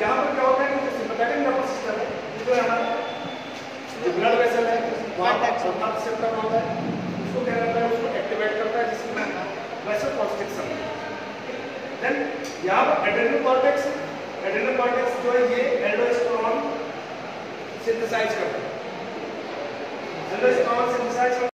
यहाँ पर क्या होता है कि सिंपथेटिक नर्वस सिस्टम है जो यहाँ जो ब्लड वेसल है, वहाँ पर संपर्क सिस्टम होता है, उसको क्या करता है, उसको एक्टिवेट करता है जिसमें वेसल कॉन्स्ट्रिक्शन देन यहाँ पर एड्रेनल कॉर्टेक्स एड्रेनल कॉर्टेक्स जो है, ये एल्डोस्टेरोन सिंथेसाइज करता है। एल्डोस्टेरोन